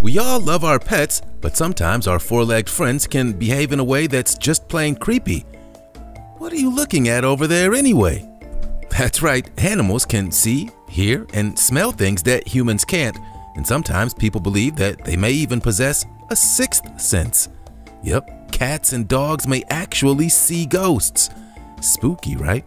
We all love our pets, but sometimes our four-legged friends can behave in a way that's just plain creepy. What are you looking at over there anyway? That's right, animals can see, hear, and smell things that humans can't, and sometimes people believe that they may even possess a sixth sense. Yep, cats and dogs may actually see ghosts. Spooky, right?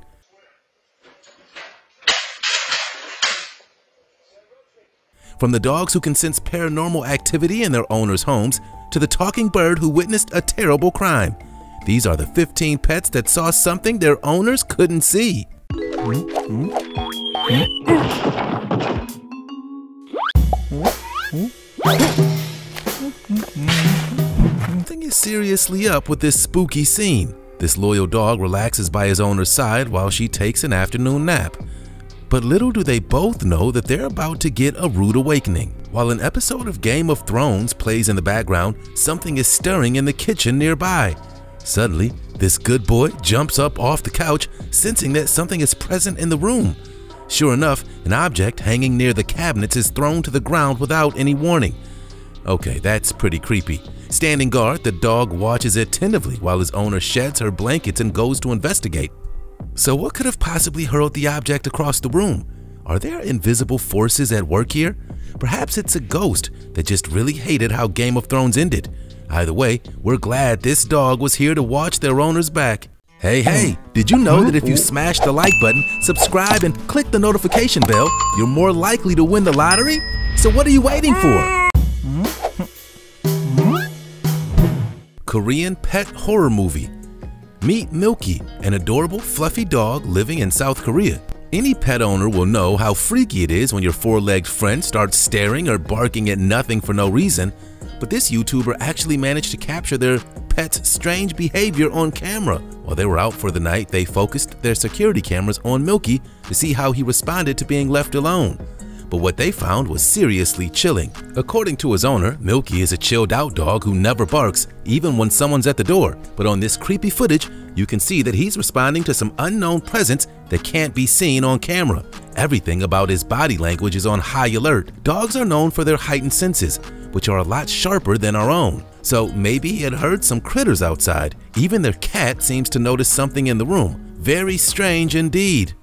From the dogs who can sense paranormal activity in their owners' homes to the talking bird who witnessed a terrible crime. These are the 15 pets that saw something their owners couldn't see. Something is seriously up with this spooky scene. This loyal dog relaxes by his owner's side while she takes an afternoon nap. But little do they both know that they're about to get a rude awakening. While an episode of Game of Thrones plays in the background, something is stirring in the kitchen nearby. Suddenly, this good boy jumps up off the couch, sensing that something is present in the room. Sure enough, an object hanging near the cabinets is thrown to the ground without any warning. Okay, that's pretty creepy. Standing guard, the dog watches attentively while his owner sheds her blankets and goes to investigate. So what could have possibly hurled the object across the room? Are there invisible forces at work here? Perhaps it's a ghost that just really hated how Game of Thrones ended. Either way, we're glad this dog was here to watch their owner's back. Hey, hey, did you know that if you smash the like button, subscribe, and click the notification bell, you're more likely to win the lottery? So what are you waiting for? Korean pet horror movie. Meet Milky, an adorable fluffy dog living in South Korea. Any pet owner will know how freaky it is when your four-legged friend starts staring or barking at nothing for no reason, but this YouTuber actually managed to capture their pet's strange behavior on camera. While they were out for the night, they focused their security cameras on Milky to see how he responded to being left alone but what they found was seriously chilling. According to his owner, Milky is a chilled out dog who never barks, even when someone's at the door. But on this creepy footage, you can see that he's responding to some unknown presence that can't be seen on camera. Everything about his body language is on high alert. Dogs are known for their heightened senses, which are a lot sharper than our own. So maybe he had heard some critters outside. Even their cat seems to notice something in the room. Very strange indeed.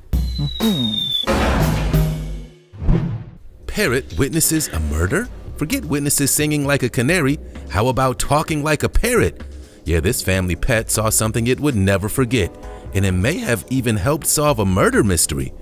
Parrot witnesses a murder? Forget witnesses singing like a canary. How about talking like a parrot? Yeah, this family pet saw something it would never forget, and it may have even helped solve a murder mystery.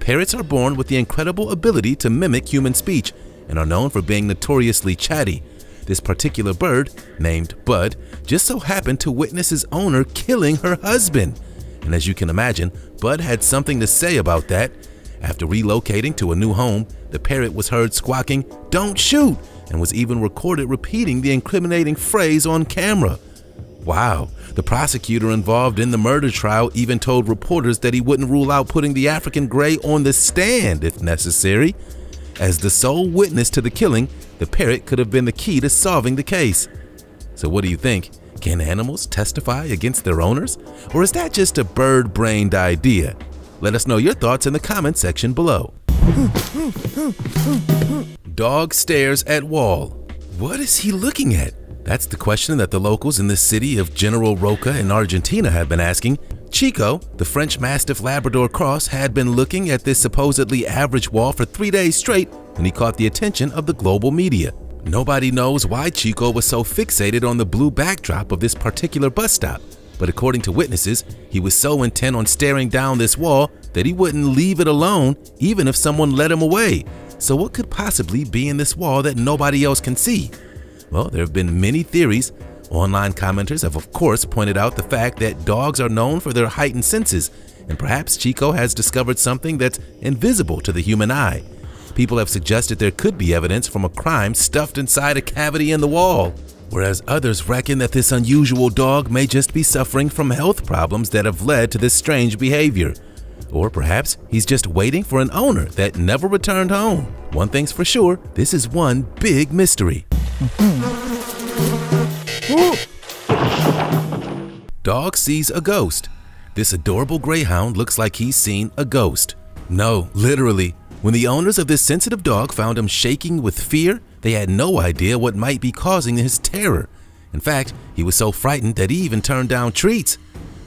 Parrots are born with the incredible ability to mimic human speech and are known for being notoriously chatty. This particular bird, named Bud, just so happened to witness his owner killing her husband. And as you can imagine, Bud had something to say about that. After relocating to a new home, the parrot was heard squawking, Don't shoot! and was even recorded repeating the incriminating phrase on camera. Wow, the prosecutor involved in the murder trial even told reporters that he wouldn't rule out putting the African gray on the stand if necessary. As the sole witness to the killing, the parrot could have been the key to solving the case. So what do you think? Can animals testify against their owners? Or is that just a bird-brained idea? Let us know your thoughts in the comment section below. Dog stares at wall. What is he looking at? That's the question that the locals in the city of General Roca in Argentina have been asking. Chico, the French Mastiff Labrador cross, had been looking at this supposedly average wall for three days straight when he caught the attention of the global media. Nobody knows why Chico was so fixated on the blue backdrop of this particular bus stop, but according to witnesses, he was so intent on staring down this wall that he wouldn't leave it alone even if someone led him away. So what could possibly be in this wall that nobody else can see? Well, there have been many theories. Online commenters have of course pointed out the fact that dogs are known for their heightened senses, and perhaps Chico has discovered something that's invisible to the human eye. People have suggested there could be evidence from a crime stuffed inside a cavity in the wall whereas others reckon that this unusual dog may just be suffering from health problems that have led to this strange behavior. Or perhaps he's just waiting for an owner that never returned home. One thing's for sure, this is one big mystery. Dog sees a ghost. This adorable greyhound looks like he's seen a ghost. No, literally. When the owners of this sensitive dog found him shaking with fear, they had no idea what might be causing his terror. In fact, he was so frightened that he even turned down treats.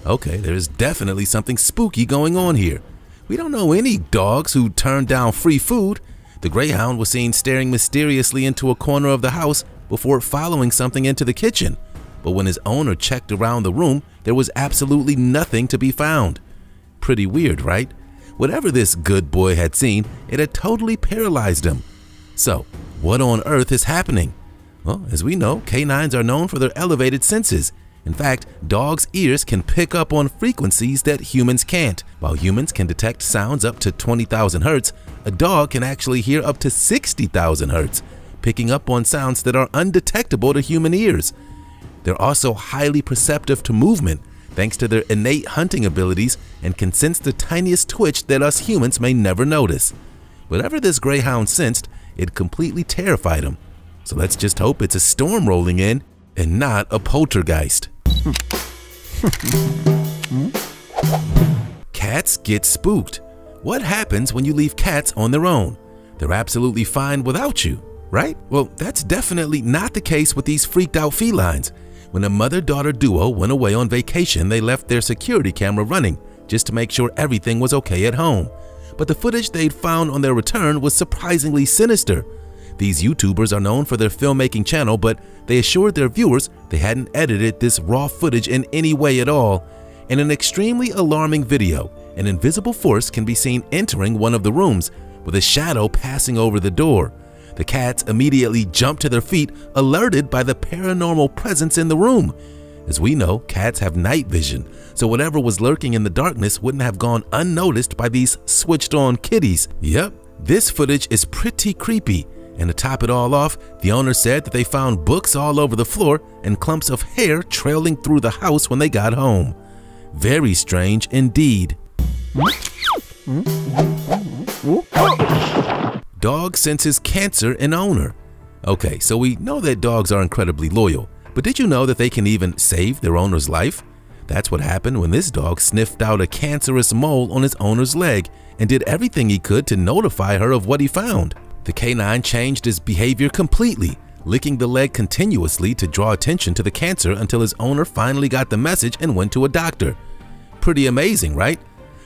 Okay, there's definitely something spooky going on here. We don't know any dogs who turn down free food. The greyhound was seen staring mysteriously into a corner of the house before following something into the kitchen. But when his owner checked around the room, there was absolutely nothing to be found. Pretty weird, right? Whatever this good boy had seen, it had totally paralyzed him. So, what on earth is happening? Well, as we know, canines are known for their elevated senses. In fact, dogs' ears can pick up on frequencies that humans can't. While humans can detect sounds up to 20,000 hertz, a dog can actually hear up to 60,000 hertz, picking up on sounds that are undetectable to human ears. They're also highly perceptive to movement, thanks to their innate hunting abilities and can sense the tiniest twitch that us humans may never notice. Whatever this greyhound sensed, it completely terrified him. So let's just hope it's a storm rolling in and not a poltergeist. Cats get spooked. What happens when you leave cats on their own? They're absolutely fine without you, right? Well, that's definitely not the case with these freaked out felines. When a mother-daughter duo went away on vacation, they left their security camera running just to make sure everything was okay at home. But the footage they'd found on their return was surprisingly sinister. These YouTubers are known for their filmmaking channel, but they assured their viewers they hadn't edited this raw footage in any way at all. In an extremely alarming video, an invisible force can be seen entering one of the rooms, with a shadow passing over the door. The cats immediately jump to their feet, alerted by the paranormal presence in the room. As we know, cats have night vision, so whatever was lurking in the darkness wouldn't have gone unnoticed by these switched on kitties. Yep, this footage is pretty creepy, and to top it all off, the owner said that they found books all over the floor and clumps of hair trailing through the house when they got home. Very strange indeed. Dog senses cancer in owner. Okay, so we know that dogs are incredibly loyal, but did you know that they can even save their owner's life? That's what happened when this dog sniffed out a cancerous mole on his owner's leg and did everything he could to notify her of what he found. The canine changed his behavior completely, licking the leg continuously to draw attention to the cancer until his owner finally got the message and went to a doctor. Pretty amazing, right?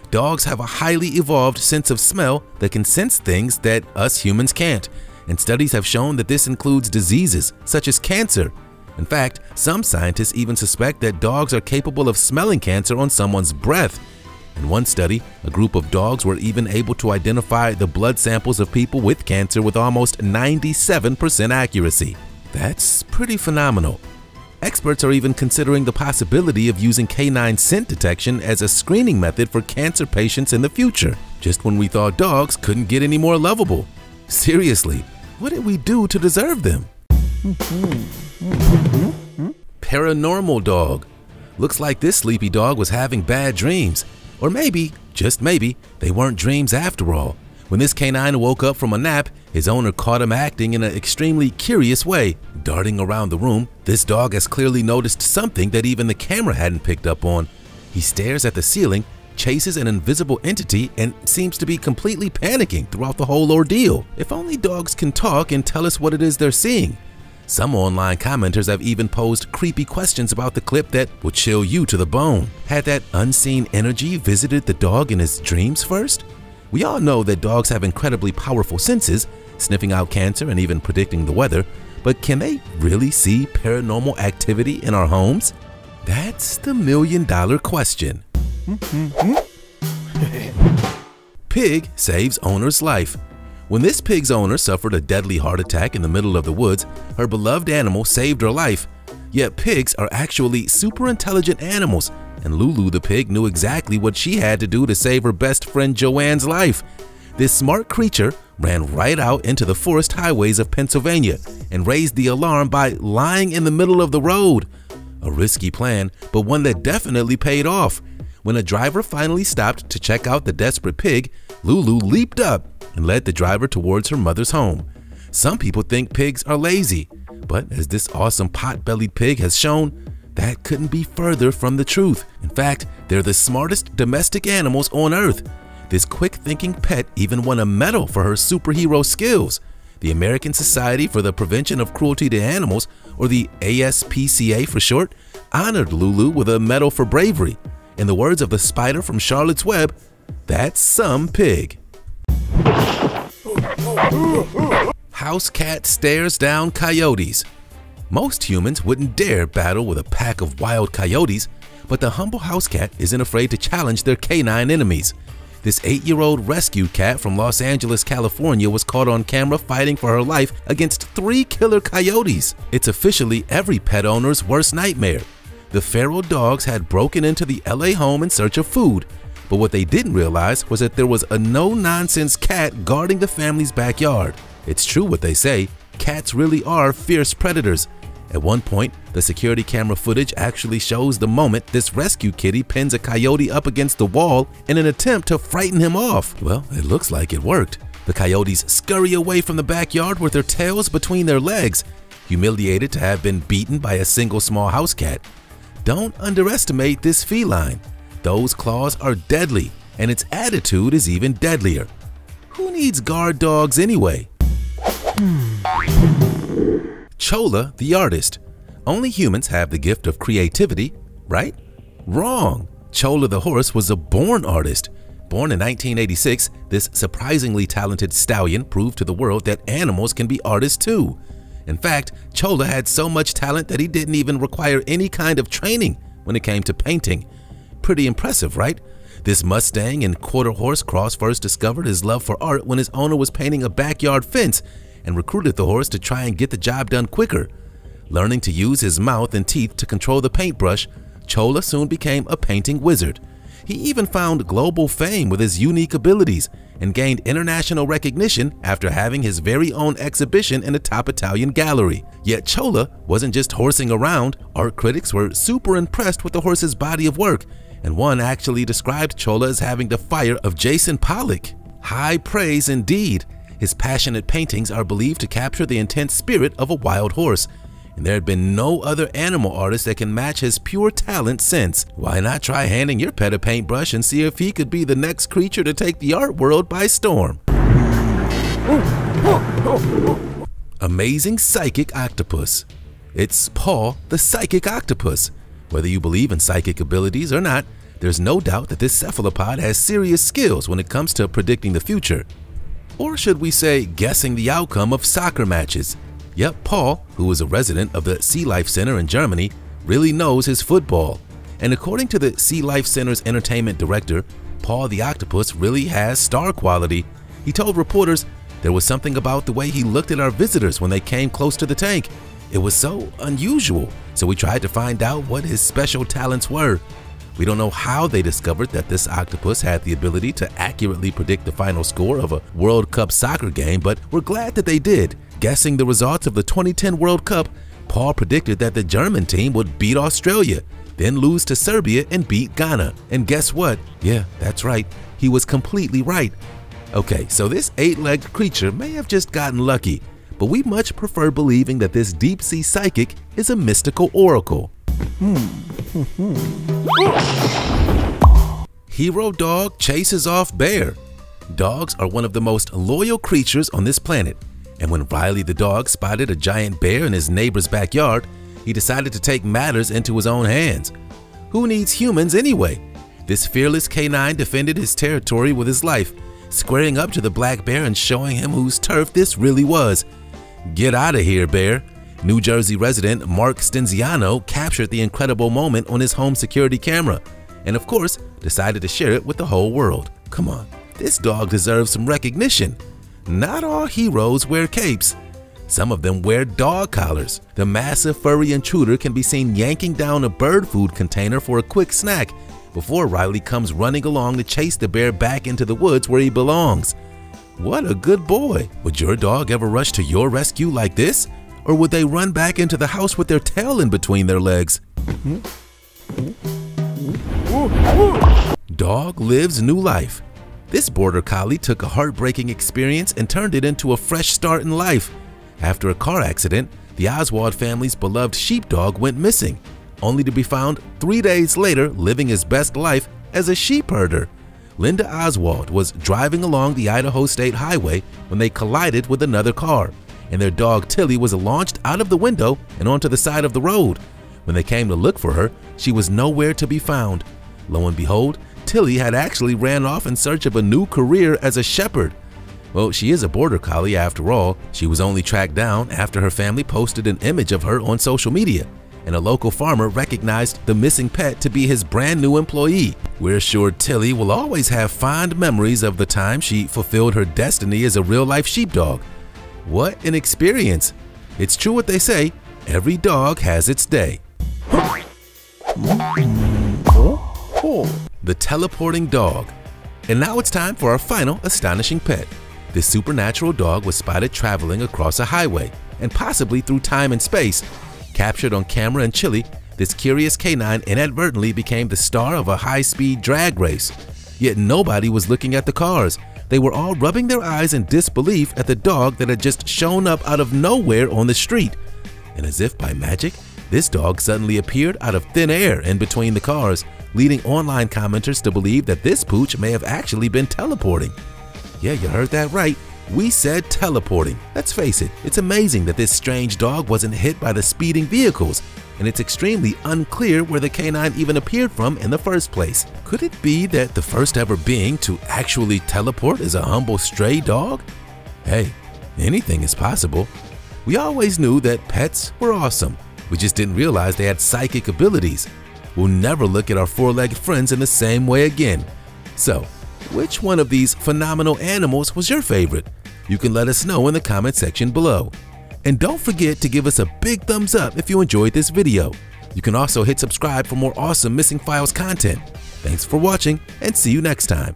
Dogs have a highly evolved sense of smell that can sense things that us humans can't, and studies have shown that this includes diseases such as cancer. In fact, some scientists even suspect that dogs are capable of smelling cancer on someone's breath. In one study, a group of dogs were even able to identify the blood samples of people with cancer with almost 97% accuracy. That's pretty phenomenal. Experts are even considering the possibility of using canine scent detection as a screening method for cancer patients in the future, just when we thought dogs couldn't get any more lovable. Seriously, what did we do to deserve them? Paranormal dog. Looks like this sleepy dog was having bad dreams. Or maybe, just maybe, they weren't dreams after all. When this canine woke up from a nap, his owner caught him acting in an extremely curious way. Darting around the room, this dog has clearly noticed something that even the camera hadn't picked up on. He stares at the ceiling, chases an invisible entity, and seems to be completely panicking throughout the whole ordeal. If only dogs can talk and tell us what it is they're seeing. Some online commenters have even posed creepy questions about the clip that would chill you to the bone. Had that unseen energy visited the dog in his dreams first? We all know that dogs have incredibly powerful senses, sniffing out cancer and even predicting the weather, but can they really see paranormal activity in our homes? That's the million dollar question. Mm-hmm. Pig saves owner's life. When this pig's owner suffered a deadly heart attack in the middle of the woods, her beloved animal saved her life. Yet pigs are actually super intelligent animals and Lulu the pig knew exactly what she had to do to save her best friend Joanne's life. This smart creature ran right out into the forest highways of Pennsylvania and raised the alarm by lying in the middle of the road. A risky plan, but one that definitely paid off. When a driver finally stopped to check out the desperate pig, Lulu leaped up and led the driver towards her mother's home. Some people think pigs are lazy, but as this awesome pot-bellied pig has shown, that couldn't be further from the truth. In fact, they're the smartest domestic animals on earth. This quick-thinking pet even won a medal for her superhero skills. the American Society for the Prevention of Cruelty to Animals, or the ASPCA for short, honored Lulu with a medal for bravery. In the words of the spider from Charlotte's Web, that's some pig. House cat stares down coyotes. Most humans wouldn't dare battle with a pack of wild coyotes, but the humble house cat isn't afraid to challenge their canine enemies. This eight-year-old rescue cat from Los Angeles, California was caught on camera fighting for her life against three killer coyotes. It's officially every pet owner's worst nightmare. The feral dogs had broken into the LA home in search of food, but what they didn't realize was that there was a no-nonsense cat guarding the family's backyard. It's true what they say, cats really are fierce predators. At one point, the security camera footage actually shows the moment this rescue kitty pins a coyote up against the wall in an attempt to frighten him off. Well, it looks like it worked. The coyotes scurry away from the backyard with their tails between their legs, humiliated to have been beaten by a single small house cat. Don't underestimate this feline. Those claws are deadly, and its attitude is even deadlier. Who needs guard dogs anyway? Hmm. Cholla the artist. Only humans have the gift of creativity, right? Wrong. Cholla the horse was a born artist. Born in 1986, this surprisingly talented stallion proved to the world that animals can be artists too. In fact, Cholla had so much talent that he didn't even require any kind of training when it came to painting. Pretty impressive, right? This Mustang and quarter horse cross first discovered his love for art when his owner was painting a backyard fence and recruited the horse to try and get the job done quicker. Learning to use his mouth and teeth to control the paintbrush, Cholla soon became a painting wizard. He even found global fame with his unique abilities and gained international recognition after having his very own exhibition in a top Italian gallery. Yet Cholla wasn't just horsing around, art critics were super impressed with the horse's body of work, and one actually described Cholla as having the fire of Jackson Pollock. High praise indeed. His passionate paintings are believed to capture the intense spirit of a wild horse, and there had been no other animal artist that can match his pure talent since. Why not try handing your pet a paintbrush and see if he could be the next creature to take the art world by storm? Amazing Psychic Octopus It's Paul the Psychic Octopus. Whether you believe in psychic abilities or not, there's no doubt that this cephalopod has serious skills when it comes to predicting the future. Or should we say guessing the outcome of soccer matches? Yep, Paul, who is a resident of the Sea Life Center in Germany, really knows his football. And according to the Sea Life Center's entertainment director, Paul the Octopus really has star quality. He told reporters there was something about the way he looked at our visitors when they came close to the tank. It was so unusual, so we tried to find out what his special talents were. We don't know how they discovered that this octopus had the ability to accurately predict the final score of a World Cup soccer game, but we're glad that they did. Guessing the results of the 2010 World Cup, Paul predicted that the German team would beat Australia, then lose to Serbia and beat Ghana. And guess what? Yeah, that's right. He was completely right. Okay, so this eight-legged creature may have just gotten lucky, but we much prefer believing that this deep-sea psychic is a mystical oracle. Hmm. Hero dog chases off bear. Dogs are one of the most loyal creatures on this planet, and when Riley the dog spotted a giant bear in his neighbor's backyard, he decided to take matters into his own hands. Who needs humans anyway? This fearless canine defended his territory with his life, squaring up to the black bear and showing him whose turf this really was. Get out of here, bear. New Jersey resident Mark Stenziano captured the incredible moment on his home security camera and of course decided to share it with the whole world. Come on, this dog deserves some recognition. Not all heroes wear capes. Some of them wear dog collars. The massive furry intruder can be seen yanking down a bird food container for a quick snack before Riley comes running along to chase the bear back into the woods where he belongs. What a good boy. Would your dog ever rush to your rescue like this? Or would they run back into the house with their tail in between their legs? Dog lives new life. This border collie took a heartbreaking experience and turned it into a fresh start in life. After a car accident, the Oswald family's beloved sheepdog went missing, only to be found three days later living his best life as a sheep herder. Linda Oswald was driving along the Idaho State Highway when they collided with another car, and their dog Tilly was launched out of the window and onto the side of the road. When they came to look for her, she was nowhere to be found. Lo and behold, Tilly had actually ran off in search of a new career as a shepherd. Well, she is a border collie after all. She was only tracked down after her family posted an image of her on social media, and a local farmer recognized the missing pet to be his brand new employee. We're sure Tilly will always have fond memories of the time she fulfilled her destiny as a real-life sheepdog. What an experience! It's true what they say, every dog has its day. Oh. The teleporting dog. And now it's time for our final astonishing pet. This supernatural dog was spotted traveling across a highway and possibly through time and space. Captured on camera in Chile, this curious canine inadvertently became the star of a high-speed drag race. Yet nobody was looking at the cars. They were all rubbing their eyes in disbelief at the dog that had just shown up out of nowhere on the street. And as if by magic, this dog suddenly appeared out of thin air in between the cars, leading online commenters to believe that this pooch may have actually been teleporting. Yeah, you heard that right. We said teleporting. Let's face it, it's amazing that this strange dog wasn't hit by the speeding vehicles, and it's extremely unclear where the canine even appeared from in the first place. Could it be that the first ever being to actually teleport is a humble stray dog? Hey, anything is possible. We always knew that pets were awesome. We just didn't realize they had psychic abilities. We'll never look at our four-legged friends in the same way again. So, which one of these phenomenal animals was your favorite? You can let us know in the comment section below. And don't forget to give us a big thumbs up if you enjoyed this video. You can also hit subscribe for more awesome Missing Files content. Thanks for watching and see you next time.